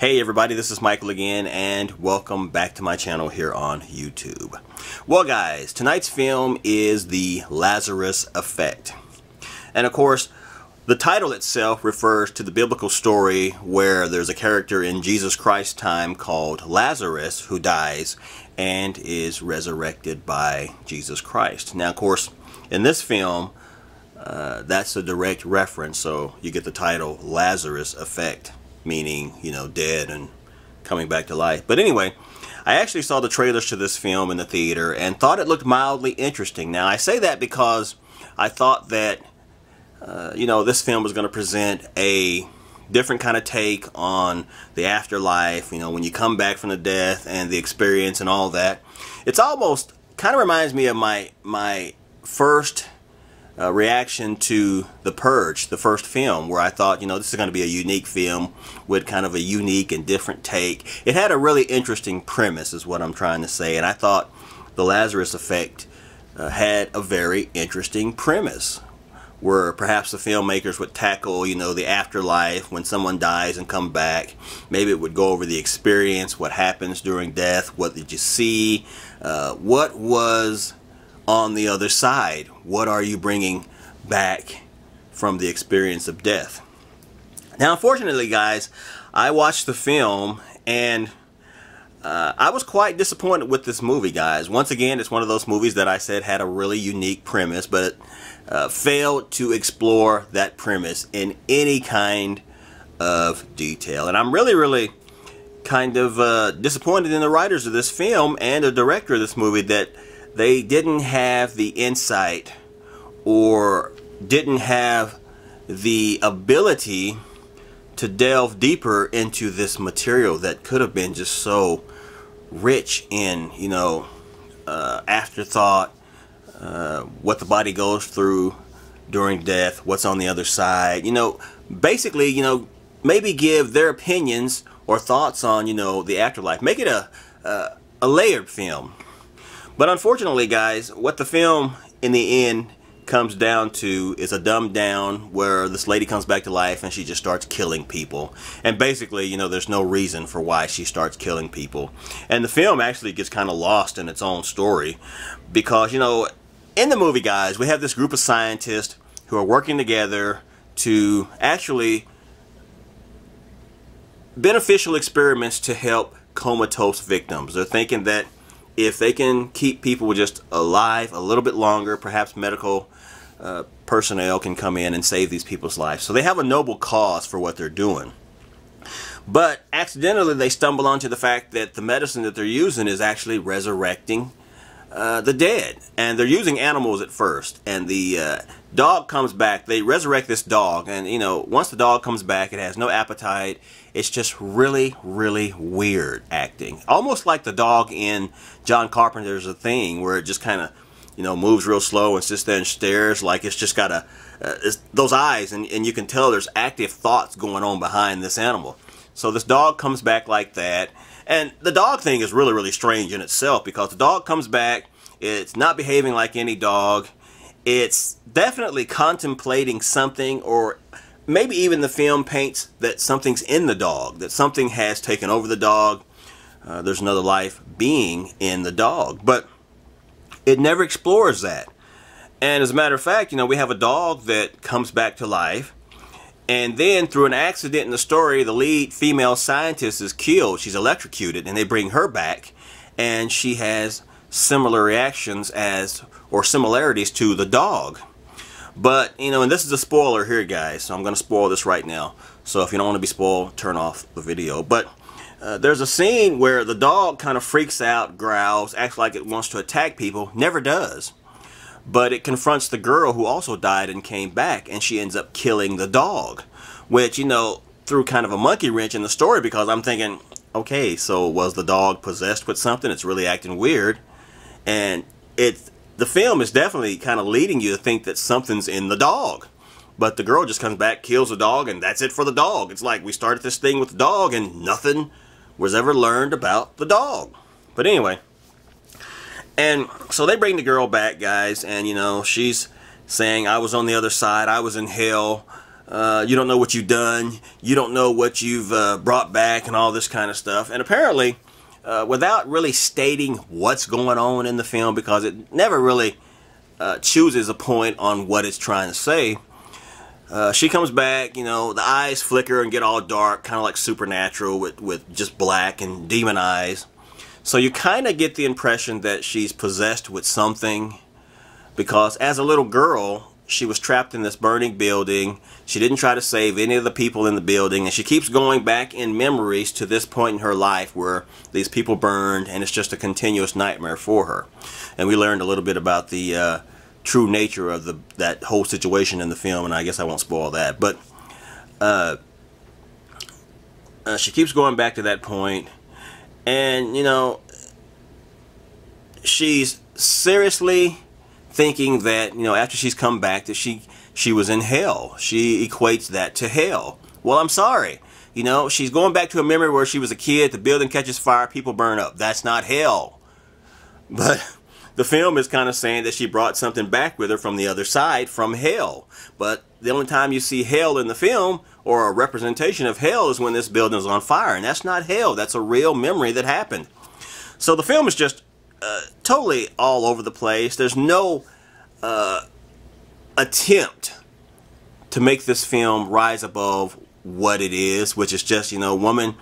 Hey everybody, this is Michael again and welcome back to my channel here on YouTube. Well guys, tonight's film is The Lazarus Effect. And of course, the title itself refers to the biblical story where there's a character in Jesus Christ's time called Lazarus who dies and is resurrected by Jesus Christ. Now of course, in this film, uh, that's a direct reference, so you get the title Lazarus Effect meaning, you know, dead and coming back to life. But anyway, I actually saw the trailers to this film in the theater and thought it looked mildly interesting. Now, I say that because I thought that, uh, you know, this film was going to present a different kind of take on the afterlife, you know, when you come back from the death and the experience and all that. It's almost kind of reminds me of my my first uh, reaction to The Purge, the first film, where I thought, you know, this is going to be a unique film with kind of a unique and different take. It had a really interesting premise, is what I'm trying to say, and I thought The Lazarus Effect uh, had a very interesting premise where perhaps the filmmakers would tackle, you know, the afterlife when someone dies and come back. Maybe it would go over the experience, what happens during death, what did you see, uh, what was on the other side? What are you bringing back from the experience of death? Now, unfortunately, guys, I watched the film and uh, I was quite disappointed with this movie, guys. Once again, it's one of those movies that I said had a really unique premise, but uh, failed to explore that premise in any kind of detail. And I'm really, really kind of uh, disappointed in the writers of this film and the director of this movie that they didn't have the insight or didn't have the ability to delve deeper into this material that could have been just so rich in, you know, uh, afterthought, uh, what the body goes through during death, what's on the other side. You know, basically, you know, maybe give their opinions or thoughts on, you know, the afterlife. Make it a, a, a layered film. But unfortunately, guys, what the film in the end comes down to is a dumbed down where this lady comes back to life and she just starts killing people. And basically, you know, there's no reason for why she starts killing people. And the film actually gets kind of lost in its own story because, you know, in the movie, guys, we have this group of scientists who are working together to actually beneficial experiments to help comatose victims. They're thinking that if they can keep people just alive a little bit longer, perhaps medical uh, personnel can come in and save these people's lives. So they have a noble cause for what they're doing. But accidentally, they stumble onto the fact that the medicine that they're using is actually resurrecting uh, the dead. And they're using animals at first. And the uh, dog comes back. They resurrect this dog. And, you know, once the dog comes back, it has no appetite. It's just really, really weird acting. Almost like the dog in John Carpenter's A Thing, where it just kind of, you know, moves real slow and sits there and stares like it's just got a, uh, those eyes. And, and you can tell there's active thoughts going on behind this animal. So this dog comes back like that and the dog thing is really, really strange in itself because the dog comes back, it's not behaving like any dog. It's definitely contemplating something or maybe even the film paints that something's in the dog, that something has taken over the dog. Uh, there's another life being in the dog. But it never explores that. And as a matter of fact, you know, we have a dog that comes back to life and then through an accident in the story, the lead female scientist is killed. She's electrocuted and they bring her back and she has similar reactions as or similarities to the dog. But, you know, and this is a spoiler here, guys. So I'm going to spoil this right now. So if you don't want to be spoiled, turn off the video. But uh, there's a scene where the dog kind of freaks out, growls, acts like it wants to attack people, never does. But it confronts the girl who also died and came back, and she ends up killing the dog. Which, you know, threw kind of a monkey wrench in the story because I'm thinking, okay, so was the dog possessed with something? It's really acting weird. And it, the film is definitely kind of leading you to think that something's in the dog. But the girl just comes back, kills the dog, and that's it for the dog. It's like we started this thing with the dog and nothing was ever learned about the dog. But anyway, and so they bring the girl back, guys, and you know, she's saying, I was on the other side, I was in hell. uh, you don't know what you've done, you don't know what you've uh, brought back, and all this kind of stuff. And apparently, uh, without really stating what's going on in the film, because it never really uh, chooses a point on what it's trying to say. Uh, she comes back, you know, the eyes flicker and get all dark, kind of like supernatural with, with just black and demon eyes. So you kind of get the impression that she's possessed with something because as a little girl, she was trapped in this burning building. She didn't try to save any of the people in the building, and she keeps going back in memories to this point in her life where these people burned, and it's just a continuous nightmare for her. And we learned a little bit about the uh, true nature of the that whole situation in the film, and I guess I won't spoil that. But uh, uh, she keeps going back to that point, and you know, she's seriously thinking that you know after she's come back that she she was in hell. She equates that to hell. Well, I'm sorry. You know, she's going back to a memory where she was a kid, the building catches fire, people burn up. That's not hell. But the film is kind of saying that she brought something back with her from the other side, from hell. But the only time you see hell in the film, or a representation of hell, is when this building is on fire. And that's not hell. That's a real memory that happened. So the film is just uh, totally all over the place. There's no uh, attempt to make this film rise above what it is, which is just, you know, woman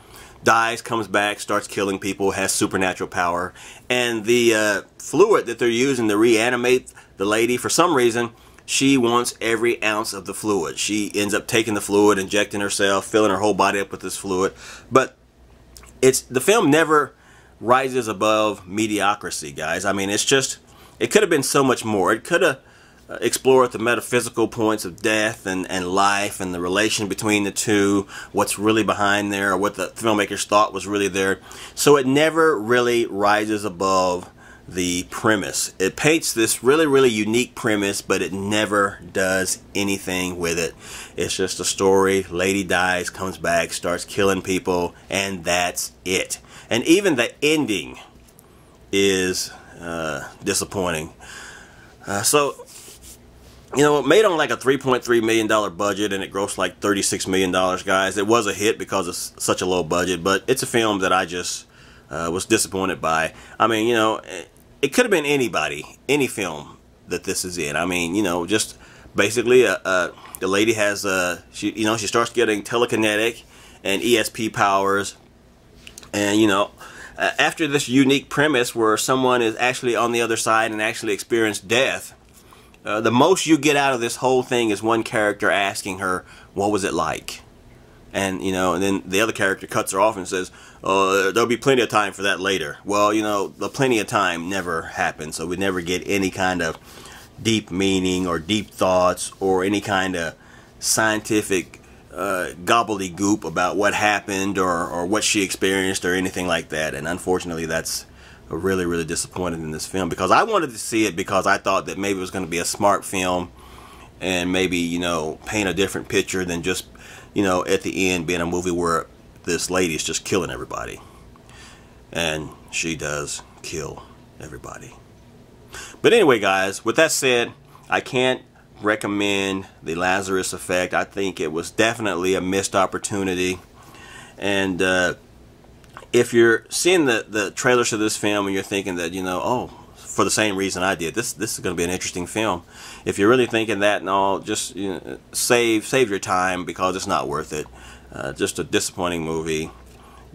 dies, comes back, starts killing people, has supernatural power. And the uh, fluid that they're using to reanimate the lady, for some reason, she wants every ounce of the fluid. She ends up taking the fluid, injecting herself, filling her whole body up with this fluid. But it's the film never rises above mediocrity, guys. I mean, it's just, it could have been so much more. It could have uh, explored the metaphysical points of death and, and life and the relation between the two, what's really behind there, or what the filmmakers thought was really there. So it never really rises above the premise. It paints this really, really unique premise, but it never does anything with it. It's just a story. Lady dies, comes back, starts killing people, and that's it. And even the ending is uh, disappointing. Uh, so, you know, it made on like a $3.3 million budget and it grossed like $36 million, guys. It was a hit because it's such a low budget, but it's a film that I just uh, was disappointed by. I mean, you know, it could have been anybody, any film that this is in. I mean, you know, just basically a, a the lady has a, she, you know, she starts getting telekinetic and ESP powers and, you know, after this unique premise where someone is actually on the other side and actually experienced death, uh, the most you get out of this whole thing is one character asking her, what was it like? And, you know, and then the other character cuts her off and says, uh, there'll be plenty of time for that later. Well, you know, the plenty of time never happens, so we never get any kind of deep meaning or deep thoughts or any kind of scientific uh, gobbledygook about what happened or, or what she experienced or anything like that. And unfortunately, that's really, really disappointed in this film because I wanted to see it because I thought that maybe it was going to be a smart film and maybe, you know, paint a different picture than just, you know, at the end being a movie where this lady is just killing everybody. And she does kill everybody. But anyway, guys, with that said, I can't recommend the Lazarus Effect. I think it was definitely a missed opportunity. And uh, if you're seeing the, the trailers of this film and you're thinking that, you know, oh, for the same reason I did, this this is going to be an interesting film. If you're really thinking that and all, just you know, save save your time because it's not worth it. Uh, just a disappointing movie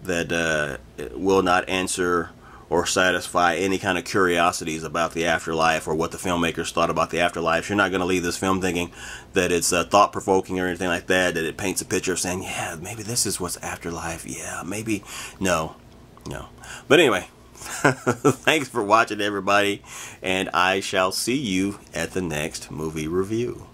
that uh, will not answer or satisfy any kind of curiosities about the afterlife or what the filmmakers thought about the afterlife. You're not going to leave this film thinking that it's uh, thought provoking or anything like that, that it paints a picture of saying, yeah, maybe this is what's afterlife. Yeah, maybe. No, no. But anyway, thanks for watching, everybody, and I shall see you at the next movie review.